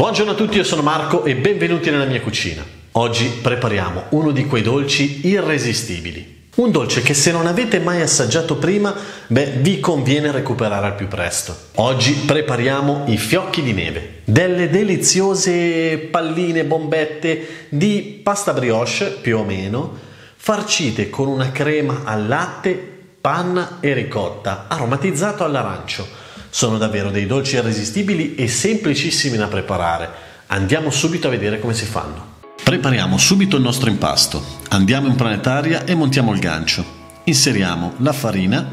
Buongiorno a tutti, io sono Marco e benvenuti nella mia cucina. Oggi prepariamo uno di quei dolci irresistibili. Un dolce che se non avete mai assaggiato prima, beh, vi conviene recuperare al più presto. Oggi prepariamo i fiocchi di neve, delle deliziose palline bombette di pasta brioche più o meno, farcite con una crema al latte, panna e ricotta, aromatizzato all'arancio sono davvero dei dolci irresistibili e semplicissimi da preparare. Andiamo subito a vedere come si fanno. Prepariamo subito il nostro impasto. Andiamo in planetaria e montiamo il gancio. Inseriamo la farina,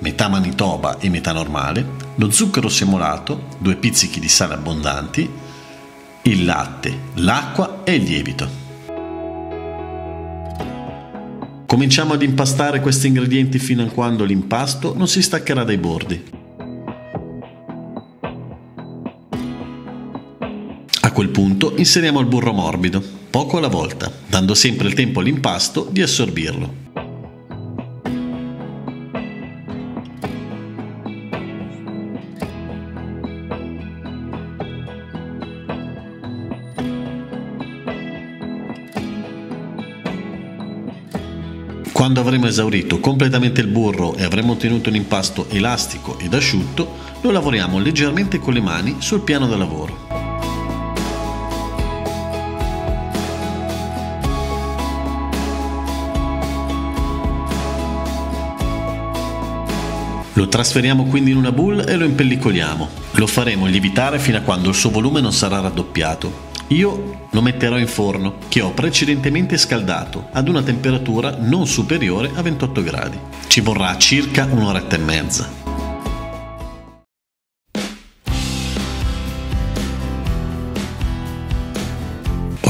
metà manitoba e metà normale, lo zucchero semolato, due pizzichi di sale abbondanti, il latte, l'acqua e il lievito. Cominciamo ad impastare questi ingredienti fino a quando l'impasto non si staccherà dai bordi. A quel punto inseriamo il burro morbido, poco alla volta, dando sempre il tempo all'impasto di assorbirlo. Quando avremo esaurito completamente il burro e avremo ottenuto un impasto elastico ed asciutto, lo lavoriamo leggermente con le mani sul piano da lavoro. Lo trasferiamo quindi in una boule e lo impellicoliamo. Lo faremo lievitare fino a quando il suo volume non sarà raddoppiato. Io lo metterò in forno, che ho precedentemente scaldato ad una temperatura non superiore a 28 gradi. Ci vorrà circa un'oretta e mezza.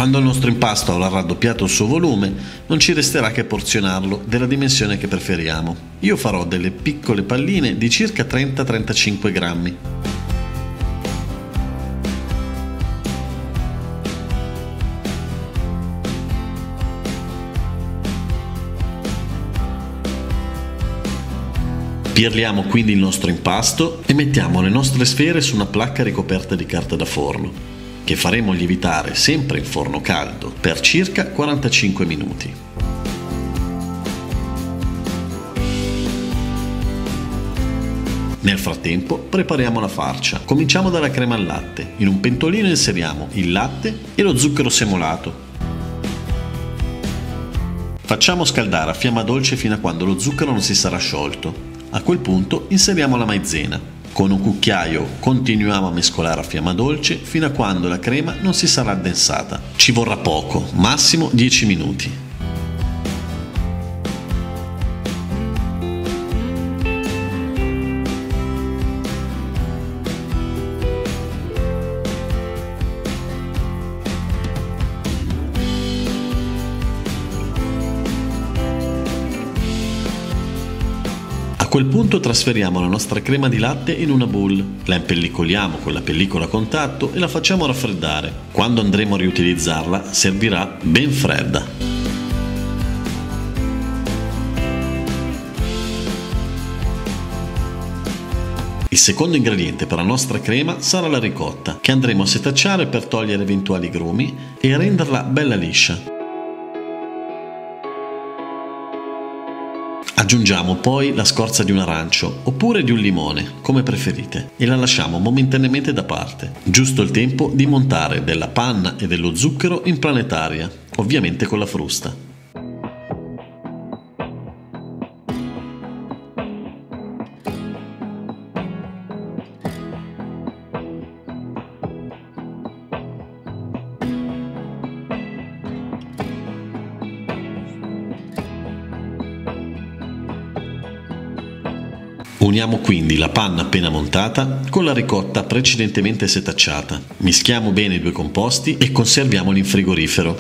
Quando il nostro impasto avrà raddoppiato il suo volume, non ci resterà che porzionarlo della dimensione che preferiamo. Io farò delle piccole palline di circa 30-35 grammi. Pirliamo quindi il nostro impasto e mettiamo le nostre sfere su una placca ricoperta di carta da forno che faremo lievitare sempre in forno caldo per circa 45 minuti. Nel frattempo prepariamo la farcia. Cominciamo dalla crema al latte. In un pentolino inseriamo il latte e lo zucchero semolato. Facciamo scaldare a fiamma dolce fino a quando lo zucchero non si sarà sciolto. A quel punto inseriamo la maizena. Con un cucchiaio continuiamo a mescolare a fiamma dolce fino a quando la crema non si sarà addensata. Ci vorrà poco, massimo 10 minuti. Quel punto trasferiamo la nostra crema di latte in una boule, la impellicoliamo con la pellicola a contatto e la facciamo raffreddare. Quando andremo a riutilizzarla servirà ben fredda. Il secondo ingrediente per la nostra crema sarà la ricotta, che andremo a setacciare per togliere eventuali grumi e renderla bella liscia. Aggiungiamo poi la scorza di un arancio oppure di un limone, come preferite, e la lasciamo momentaneamente da parte. Giusto il tempo di montare della panna e dello zucchero in planetaria, ovviamente con la frusta. Uniamo quindi la panna appena montata con la ricotta precedentemente setacciata. Mischiamo bene i due composti e conserviamoli in frigorifero.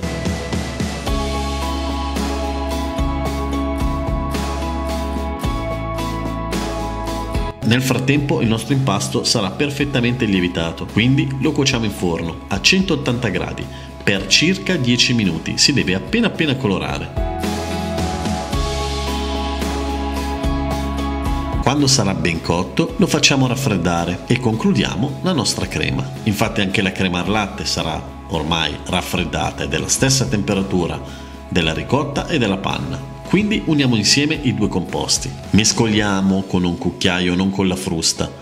Nel frattempo il nostro impasto sarà perfettamente lievitato, quindi lo cuociamo in forno a 180 gradi per circa 10 minuti, si deve appena appena colorare. Quando sarà ben cotto lo facciamo raffreddare e concludiamo la nostra crema. Infatti anche la crema al latte sarà ormai raffreddata e della stessa temperatura della ricotta e della panna. Quindi uniamo insieme i due composti. Mescoliamo con un cucchiaio, non con la frusta.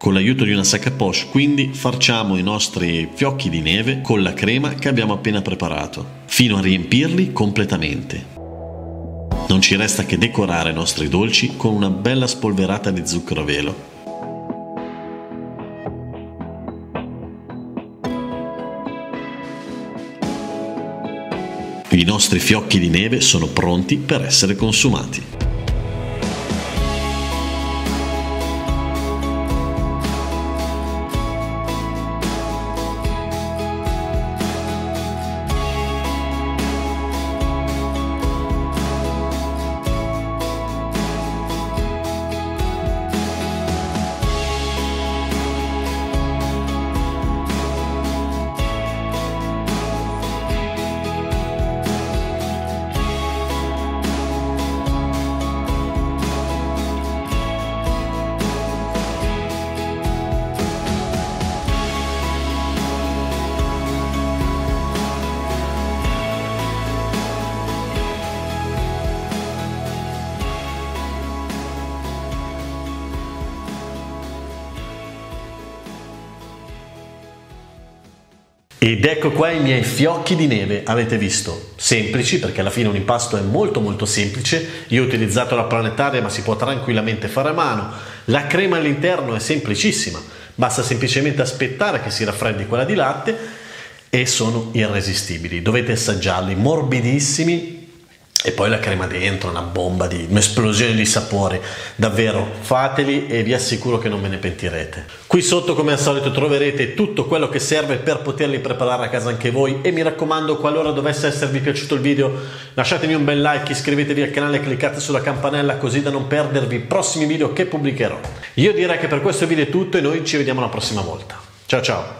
Con l'aiuto di una sac à poche, quindi farciamo i nostri fiocchi di neve con la crema che abbiamo appena preparato, fino a riempirli completamente. Non ci resta che decorare i nostri dolci con una bella spolverata di zucchero a velo. I nostri fiocchi di neve sono pronti per essere consumati. Ed ecco qua i miei fiocchi di neve, avete visto? Semplici, perché alla fine un impasto è molto molto semplice. Io ho utilizzato la planetaria, ma si può tranquillamente fare a mano. La crema all'interno è semplicissima, basta semplicemente aspettare che si raffreddi quella di latte e sono irresistibili. Dovete assaggiarli, morbidissimi, e poi la crema dentro, una bomba di un'esplosione di sapore. Davvero, fateli e vi assicuro che non ve ne pentirete. Qui sotto, come al solito, troverete tutto quello che serve per poterli preparare a casa anche voi. E mi raccomando, qualora dovesse esservi piaciuto il video, lasciatemi un bel like, iscrivetevi al canale e cliccate sulla campanella così da non perdervi i prossimi video che pubblicherò. Io direi che per questo video è tutto e noi ci vediamo la prossima volta. Ciao ciao!